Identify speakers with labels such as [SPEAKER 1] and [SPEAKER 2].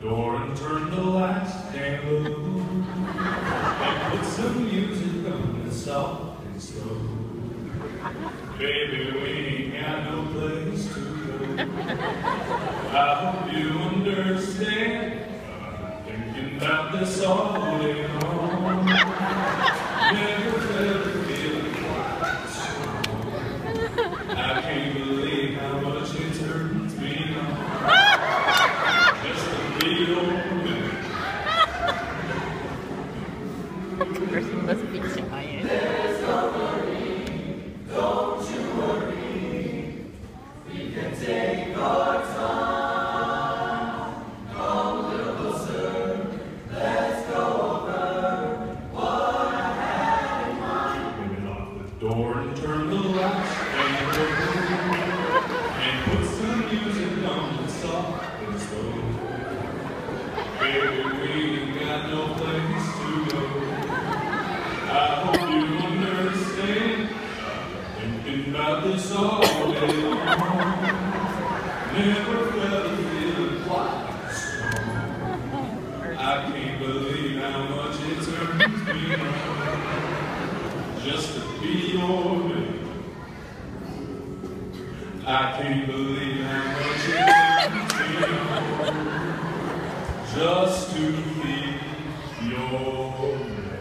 [SPEAKER 1] door and turn the down low. And put some music on that's soft and slow. Baby, we ain't got no place to go. I hope you understand. Thinking about this all day Baby, we ain't got no place to go. All day long. Never felt feeling quite. I can't believe how much it turns me on just to be your man. I can't believe how much it turns me on just to be your man.